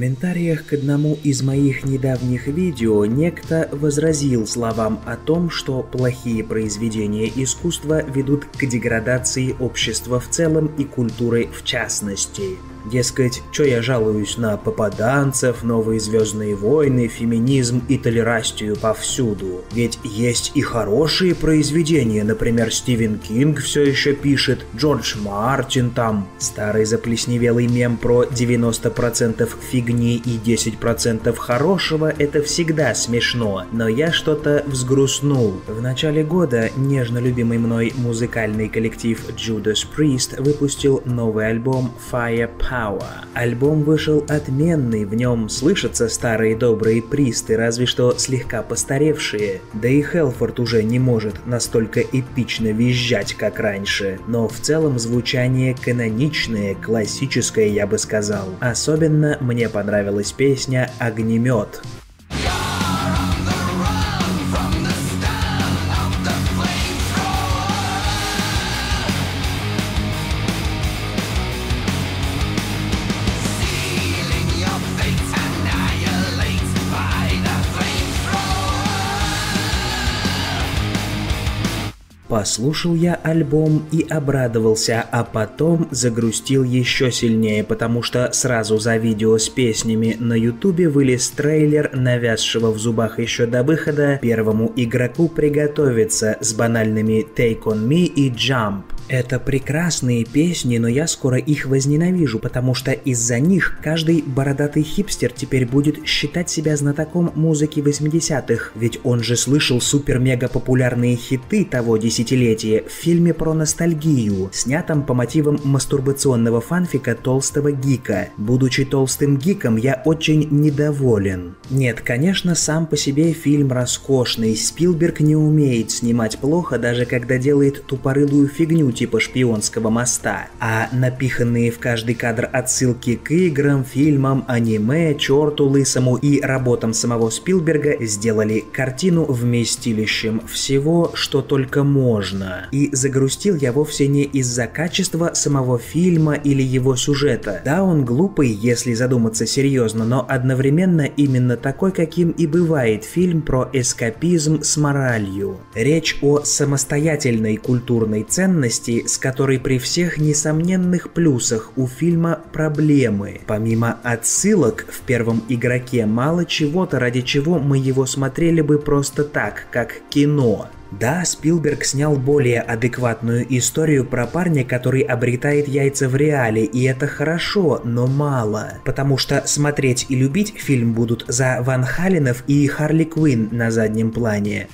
комментариях к одному из моих недавних видео некто возразил словам о том, что плохие произведения искусства ведут к деградации общества в целом и культуры в частности. Дескать, чё я жалуюсь на попаданцев, новые Звездные войны, феминизм и толерастию повсюду. Ведь есть и хорошие произведения, например, Стивен Кинг все еще пишет, Джордж Мартин там. Старый заплесневелый мем про 90% фигни и 10% хорошего – это всегда смешно, но я что-то взгрустнул. В начале года нежно любимый мной музыкальный коллектив Judas Priest выпустил новый альбом Fire Power. Альбом вышел отменный, в нем слышатся старые добрые присты, разве что слегка постаревшие. Да и Хелфорд уже не может настолько эпично визжать, как раньше. Но в целом звучание каноничное, классическое, я бы сказал. Особенно мне понравилась песня «Огнемет». Послушал я альбом и обрадовался, а потом загрустил еще сильнее, потому что сразу за видео с песнями на ютубе вылез трейлер, навязшего в зубах еще до выхода первому игроку приготовиться с банальными Take On Me и Jump. Это прекрасные песни, но я скоро их возненавижу, потому что из-за них каждый бородатый хипстер теперь будет считать себя знатоком музыки 80-х, ведь он же слышал супер-мега популярные хиты того десятилетия в фильме про ностальгию, снятом по мотивам мастурбационного фанфика «Толстого гика». Будучи толстым гиком, я очень недоволен. Нет, конечно, сам по себе фильм роскошный, Спилберг не умеет снимать плохо, даже когда делает тупорылую фигню типа шпионского моста, а напиханные в каждый кадр отсылки к играм, фильмам, аниме, черту лысому и работам самого Спилберга сделали картину вместилищем всего, что только можно. И загрустил я вовсе не из-за качества самого фильма или его сюжета. Да, он глупый, если задуматься серьезно, но одновременно именно такой, каким и бывает фильм про эскапизм с моралью. Речь о самостоятельной культурной ценности части, с которой при всех несомненных плюсах у фильма проблемы. Помимо отсылок в первом игроке мало чего-то, ради чего мы его смотрели бы просто так, как кино. Да, Спилберг снял более адекватную историю про парня, который обретает яйца в реале, и это хорошо, но мало. Потому что смотреть и любить фильм будут за Ван Халенов и Харли Квинн на заднем плане.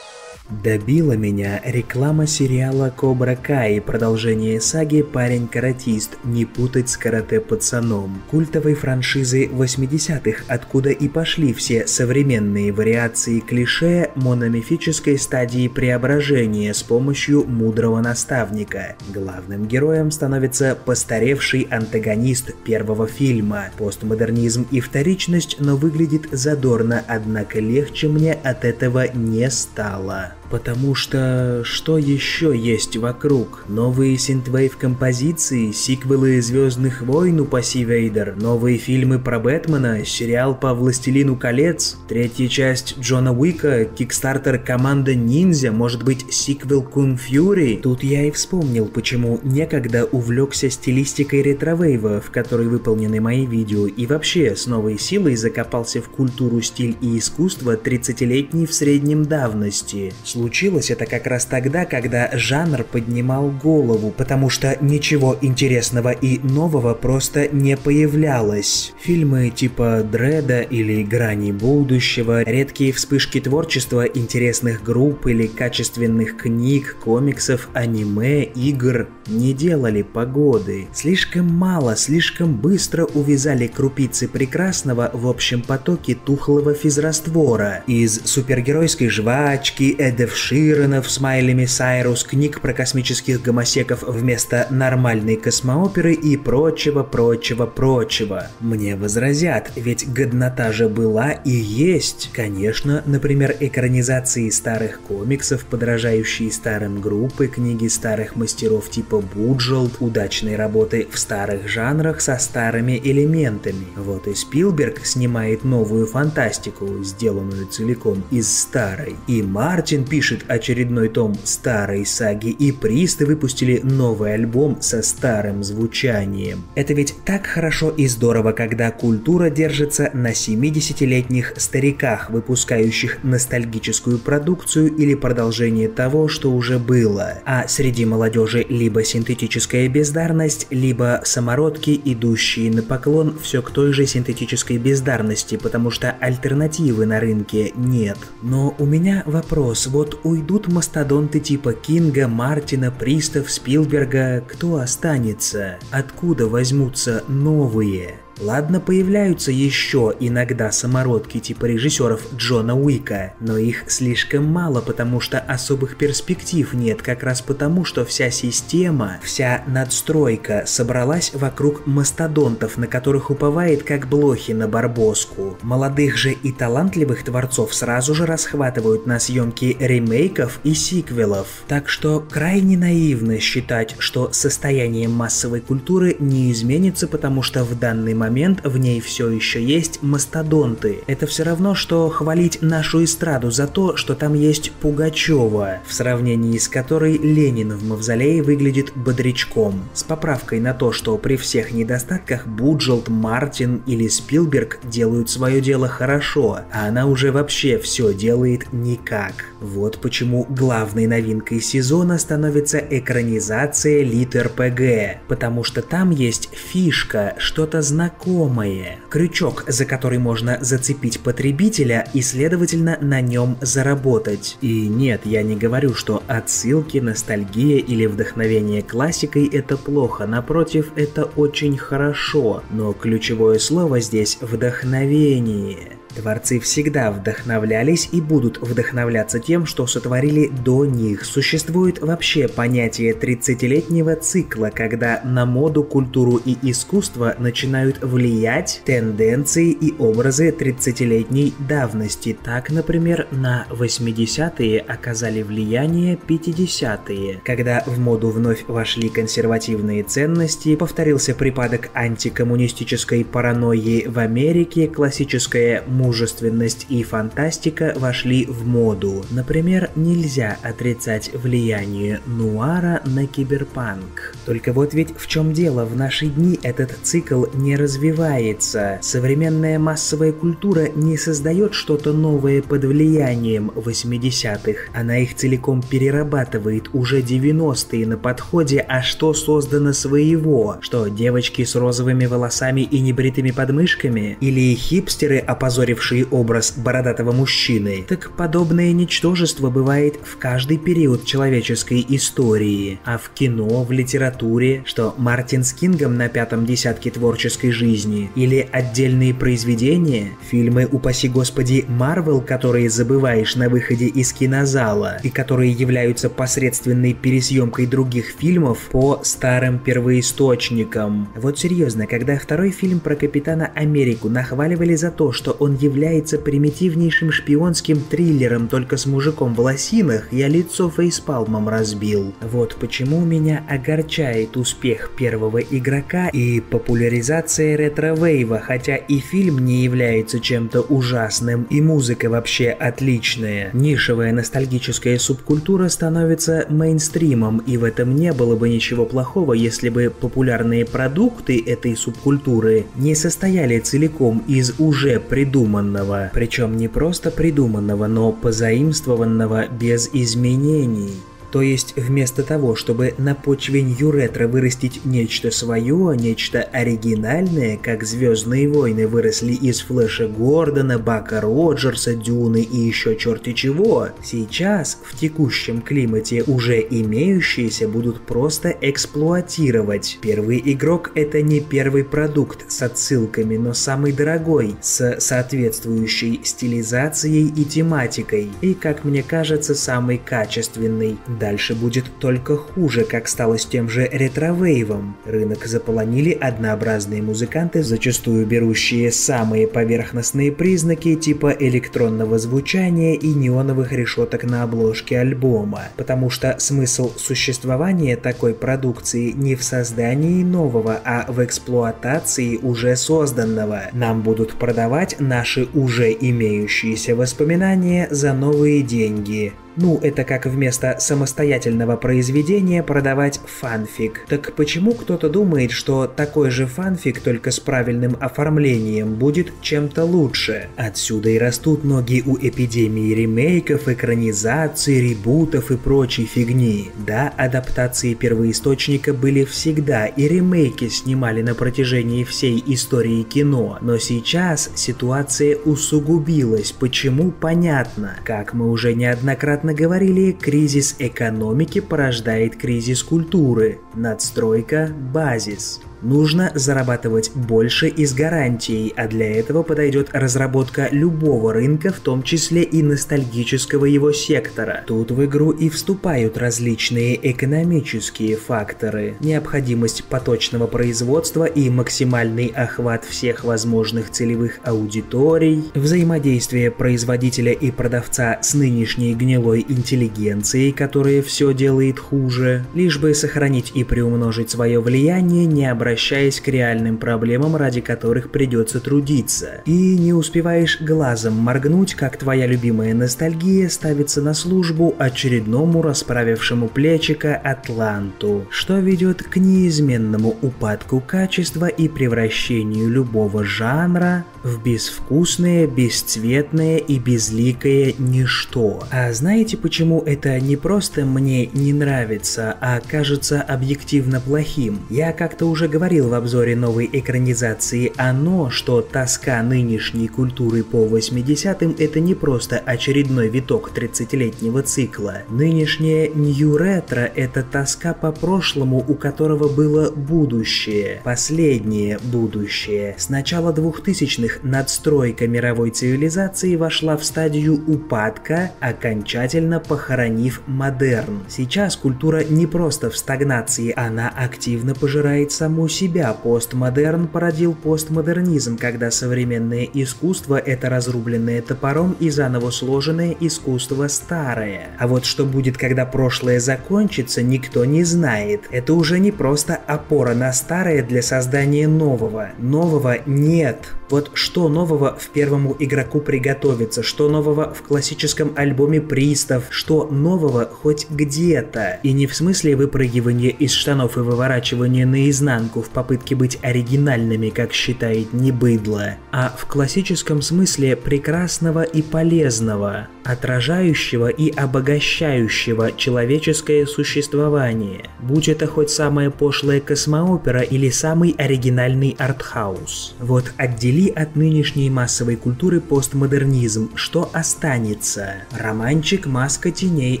Добила меня реклама сериала «Кобра Кай» продолжение саги «Парень-каратист. Не путать с карате-пацаном» культовой франшизы 80-х, откуда и пошли все современные вариации клише мономифической стадии преображения с помощью мудрого наставника. Главным героем становится постаревший антагонист первого фильма. Постмодернизм и вторичность, но выглядит задорно, однако легче мне от этого не стало. Потому что что еще есть вокруг? Новые synthwave композиции, сиквелы Звездных войн упаси Вейдер, новые фильмы про Бэтмена, сериал по Властелину колец, третья часть Джона Уика, Kickstarter Команда Ниндзя, может быть сиквел Kung Fury? Тут я и вспомнил, почему некогда увлекся стилистикой retrowave а, в которой выполнены мои видео, и вообще с новой силой закопался в культуру, стиль и искусство 30-летней в среднем давности. Случилось это как раз тогда, когда жанр поднимал голову, потому что ничего интересного и нового просто не появлялось. Фильмы типа Дреда или Грани будущего, редкие вспышки творчества интересных групп или качественных книг, комиксов, аниме, игр не делали погоды. Слишком мало, слишком быстро увязали крупицы прекрасного в общем потоке тухлого физраствора. Из супергеройской жвачки, Эда Эдов Широнов с Майлями Сайрус, книг про космических гомосеков вместо нормальной космооперы и прочего, прочего, прочего. Мне возразят, ведь годнота же была и есть. Конечно, например, экранизации старых комиксов, подражающие старым группы, книги старых мастеров типа Буджелд, удачные работы в старых жанрах со старыми элементами. Вот и Спилберг снимает новую фантастику, сделанную целиком из старой. И Мартин пишет очередной том старой саги, и Присты выпустили новый альбом со старым звучанием. Это ведь так хорошо и здорово, когда культура держится на 70-летних стариках, выпускающих ностальгическую продукцию или продолжение того, что уже было. А среди молодежи либо синтетическая бездарность, либо самородки, идущие на поклон все к той же синтетической бездарности, потому что альтернативы на рынке нет. Но у меня вопрос, вот уйдут мастодонты типа Кинга, Мартина, Пристов, Спилберга, кто останется? Откуда возьмутся новые? Ладно, появляются еще иногда самородки типа режиссеров Джона Уика, но их слишком мало, потому что особых перспектив нет, как раз потому, что вся система, вся надстройка собралась вокруг мастодонтов, на которых уповает как блохи на барбоску. Молодых же и талантливых творцов сразу же расхватывают на съемки ремейков и сиквелов. Так что крайне наивно считать, что состояние массовой культуры не изменится, потому что в данный момент момент в ней все еще есть мастодонты. Это все равно, что хвалить нашу эстраду за то, что там есть Пугачева, в сравнении с которой Ленин в мавзолее выглядит бодрячком. С поправкой на то, что при всех недостатках Буджелт, Мартин или Спилберг делают свое дело хорошо, а она уже вообще все делает никак. Вот почему главной новинкой сезона становится экранизация литр ПГ, потому что там есть фишка, что-то знакомое знакомое. Крючок, за который можно зацепить потребителя и, следовательно, на нем заработать. И нет, я не говорю, что отсылки, ностальгия или вдохновение классикой это плохо, напротив, это очень хорошо. Но ключевое слово здесь вдохновение. Творцы всегда вдохновлялись и будут вдохновляться тем, что сотворили до них. Существует вообще понятие 30-летнего цикла, когда на моду, культуру и искусство начинают влиять тенденции и образы 30-летней давности. Так, например, на 80-е оказали влияние 50-е, когда в моду вновь вошли консервативные ценности, повторился припадок антикоммунистической паранойи в Америке, классическая музыка мужественность и фантастика вошли в моду. Например, нельзя отрицать влияние нуара на киберпанк. Только вот ведь в чем дело, в наши дни этот цикл не развивается. Современная массовая культура не создает что-то новое под влиянием 80-х. Она их целиком перерабатывает уже 90-е на подходе, а что создано своего? Что, девочки с розовыми волосами и небритыми подмышками? Или хипстеры, опозорив оставившие образ бородатого мужчины, так подобное ничтожество бывает в каждый период человеческой истории, а в кино, в литературе, что Мартин с Кингом на пятом десятке творческой жизни, или отдельные произведения, фильмы, упаси господи, Марвел, которые забываешь на выходе из кинозала, и которые являются посредственной пересъемкой других фильмов по старым первоисточникам. Вот серьезно, когда второй фильм про Капитана Америку нахваливали за то, что он является примитивнейшим шпионским триллером только с мужиком в лосинах, я лицо фейспалмом разбил. Вот почему меня огорчает успех первого игрока и популяризация ретро-вейва, хотя и фильм не является чем-то ужасным, и музыка вообще отличная. Нишевая ностальгическая субкультура становится мейнстримом, и в этом не было бы ничего плохого, если бы популярные продукты этой субкультуры не состояли целиком из уже придуманных придуманного, причем не просто придуманного, но позаимствованного без изменений. То есть вместо того, чтобы на почве Нью-ретро вырастить нечто свое, нечто оригинальное, как Звездные войны выросли из Флэша Гордона, Бака Роджерса, Дюны и еще черти чего, сейчас в текущем климате уже имеющиеся будут просто эксплуатировать. Первый игрок это не первый продукт с отсылками, но самый дорогой, с соответствующей стилизацией и тематикой, и, как мне кажется, самый качественный. Дальше будет только хуже, как стало с тем же ретровейвом. Рынок заполонили однообразные музыканты, зачастую берущие самые поверхностные признаки типа электронного звучания и неоновых решеток на обложке альбома, потому что смысл существования такой продукции не в создании нового, а в эксплуатации уже созданного. Нам будут продавать наши уже имеющиеся воспоминания за новые деньги. Ну, это как вместо самостоятельного произведения продавать фанфик. Так почему кто-то думает, что такой же фанфик, только с правильным оформлением, будет чем-то лучше? Отсюда и растут ноги у эпидемии ремейков, экранизаций, ребутов и прочей фигни. Да, адаптации первоисточника были всегда, и ремейки снимали на протяжении всей истории кино. Но сейчас ситуация усугубилась. Почему? Понятно. Как мы уже неоднократно неоднократно говорили, кризис экономики порождает кризис культуры, надстройка – базис. Нужно зарабатывать больше и с гарантией, а для этого подойдет разработка любого рынка, в том числе и ностальгического его сектора. Тут в игру и вступают различные экономические факторы. Необходимость поточного производства и максимальный охват всех возможных целевых аудиторий, взаимодействие производителя и продавца с нынешней гнилой интеллигенцией, которая все делает хуже, лишь бы сохранить и приумножить свое влияние, не обращаясь обращаясь к реальным проблемам, ради которых придется трудиться. И не успеваешь глазом моргнуть, как твоя любимая ностальгия ставится на службу очередному расправившему плечика Атланту, что ведет к неизменному упадку качества и превращению любого жанра в безвкусное, бесцветное и безликое ничто. А знаете, почему это не просто мне не нравится, а кажется объективно плохим? Я как-то уже говорил говорил в обзоре новой экранизации «Оно», что тоска нынешней культуры по 80-м – это не просто очередной виток 30-летнего цикла. Нынешняя нью-ретро – это тоска по прошлому, у которого было будущее. Последнее будущее. С начала 2000-х надстройка мировой цивилизации вошла в стадию упадка, окончательно похоронив модерн. Сейчас культура не просто в стагнации, она активно пожирает саму себя постмодерн породил постмодернизм, когда современное искусство – это разрубленное топором и заново сложенное искусство старое. А вот что будет, когда прошлое закончится, никто не знает. Это уже не просто опора на старое для создания нового. Нового нет. Вот что нового в первому игроку приготовиться, что нового в классическом альбоме Пристав, что нового хоть где-то. И не в смысле выпрыгивания из штанов и выворачивания наизнанку в попытке быть оригинальными, как считает Небыдло, а в классическом смысле прекрасного и полезного, отражающего и обогащающего человеческое существование, будь это хоть самая пошлая космоопера или самый оригинальный артхаус. Вот отделить отвели от нынешней массовой культуры постмодернизм, что останется? Романчик «Маска теней»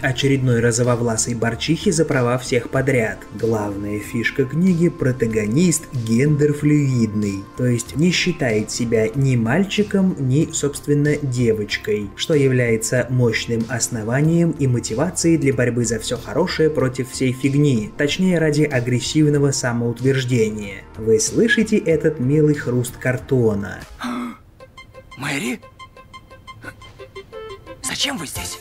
очередной розововласой борчихи за права всех подряд. Главная фишка книги – протагонист гендерфлюидный, то есть не считает себя ни мальчиком, ни, собственно, девочкой, что является мощным основанием и мотивацией для борьбы за все хорошее против всей фигни, точнее ради агрессивного самоутверждения. Вы слышите этот милый хруст картона? Мэри? Зачем вы здесь?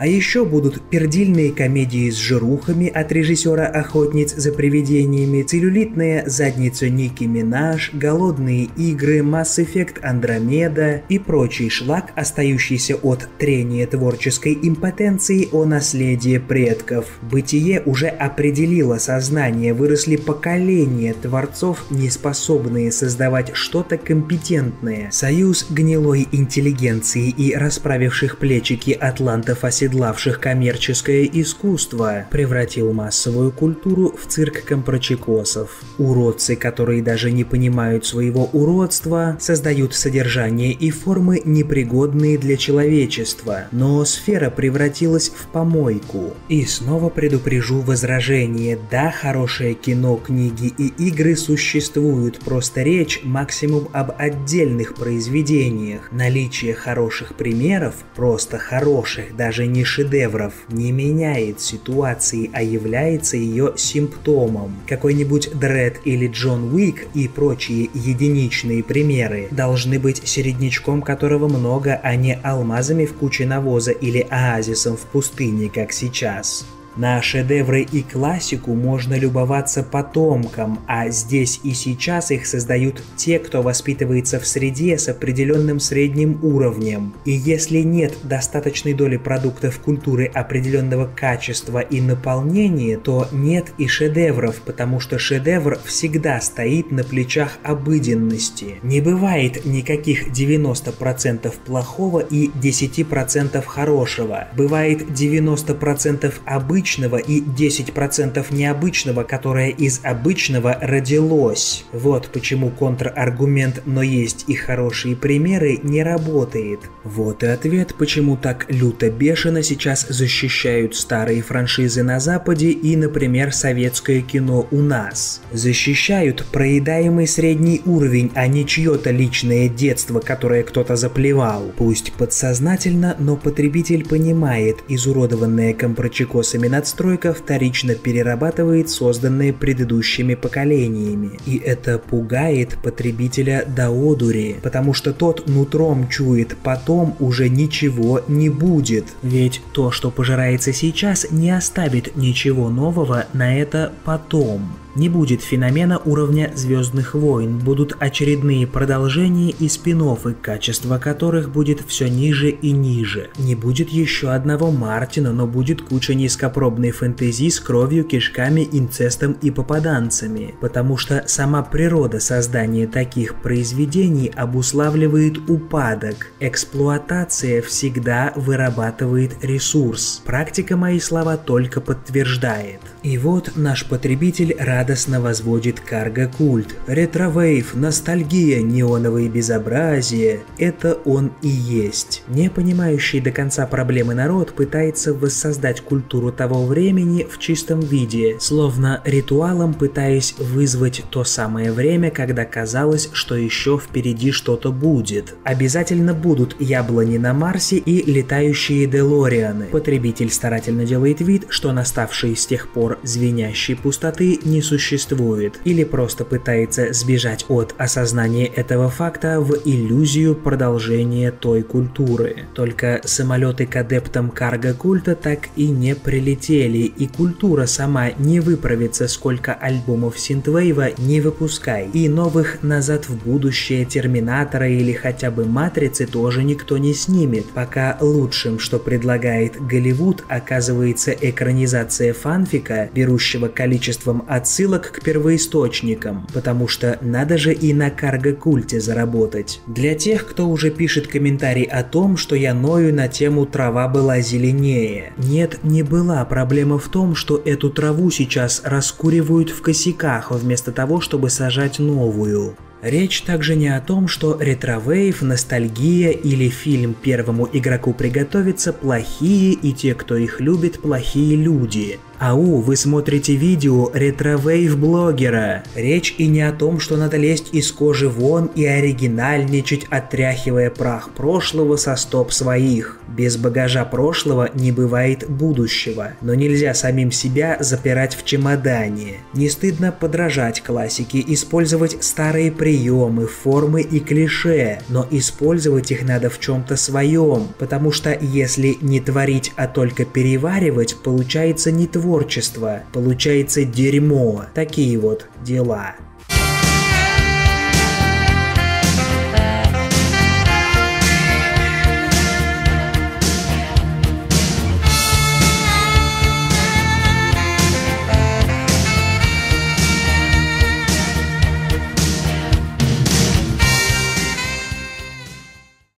А еще будут пердильные комедии с жирухами от режиссера «Охотниц за привидениями», целлюлитная задница Ники Минаж, голодные игры, Mass Effect Андромеда и прочий шлак, остающийся от трения творческой импотенции о наследии предков. Бытие уже определило сознание, выросли поколения творцов, не способные создавать что-то компетентное. Союз гнилой интеллигенции и расправивших плечики атлантов оседлых оседлавших коммерческое искусство, превратил массовую культуру в цирк компрочекосов. Уродцы, которые даже не понимают своего уродства, создают содержание и формы, непригодные для человечества. Но сфера превратилась в помойку. И снова предупрежу возражение. Да, хорошее кино, книги и игры существуют, просто речь максимум об отдельных произведениях. Наличие хороших примеров, просто хороших, даже не шедевров, не меняет ситуации, а является ее симптомом. Какой-нибудь Дред или Джон Уик и прочие единичные примеры должны быть середнячком, которого много, а не алмазами в куче навоза или оазисом в пустыне, как сейчас. На шедевры и классику можно любоваться потомкам, а здесь и сейчас их создают те, кто воспитывается в среде с определенным средним уровнем. И если нет достаточной доли продуктов культуры определенного качества и наполнения, то нет и шедевров, потому что шедевр всегда стоит на плечах обыденности. Не бывает никаких 90% плохого и 10% хорошего. Бывает 90% обычного обычного и 10% необычного, которое из обычного родилось. Вот почему контраргумент «но есть и хорошие примеры» не работает. Вот и ответ, почему так люто бешено сейчас защищают старые франшизы на Западе и, например, советское кино у нас. Защищают проедаемый средний уровень, а не чье-то личное детство, которое кто-то заплевал. Пусть подсознательно, но потребитель понимает изуродованное компрочекосами надстройка вторично перерабатывает созданные предыдущими поколениями. И это пугает потребителя до одури, потому что тот нутром чует, потом уже ничего не будет. Ведь то, что пожирается сейчас, не оставит ничего нового на это потом. Не будет феномена уровня «Звездных войн», будут очередные продолжения и спин качество которых будет все ниже и ниже. Не будет еще одного Мартина, но будет куча низкопробной фэнтези с кровью, кишками, инцестом и попаданцами, потому что сама природа создания таких произведений обуславливает упадок. Эксплуатация всегда вырабатывает ресурс. Практика мои слова только подтверждает. И вот наш потребитель радостно возводит карго-культ. Ретро-вейв, ностальгия, неоновые безобразия – это он и есть. Не понимающий до конца проблемы народ пытается воссоздать культуру того времени в чистом виде, словно ритуалом пытаясь вызвать то самое время, когда казалось, что еще впереди что-то будет. Обязательно будут яблони на Марсе и летающие Делорианы. Потребитель старательно делает вид, что наставшей с тех пор звенящей пустоты не существует, или просто пытается сбежать от осознания этого факта в иллюзию продолжения той культуры. Только самолеты к адептам карго-культа так и не прилетели, и культура сама не выправится, сколько альбомов Синтвейва не выпускай, и новых «Назад в будущее», Терминатора или хотя бы Матрицы тоже никто не снимет, пока лучшим, что предлагает Голливуд, оказывается экранизация фанфика, берущего количеством отсылок к первоисточникам, потому что надо же и на карго-культе заработать. Для тех, кто уже пишет комментарий о том, что я ною на тему «трава была зеленее». Нет, не была. Проблема в том, что эту траву сейчас раскуривают в косяках, вместо того, чтобы сажать новую. Речь также не о том, что ретровейв, ностальгия или фильм первому игроку приготовиться плохие и те, кто их любит, плохие люди. Ау, вы смотрите видео ретро-вейв-блогера. Речь и не о том, что надо лезть из кожи вон и оригинальничать, отряхивая прах прошлого со стоп своих. Без багажа прошлого не бывает будущего, но нельзя самим себя запирать в чемодане. Не стыдно подражать классике, использовать старые приемы, формы и клише, но использовать их надо в чем-то своем, потому что если не творить, а только переваривать, получается не творчество, получается дерьмо. Такие вот дела.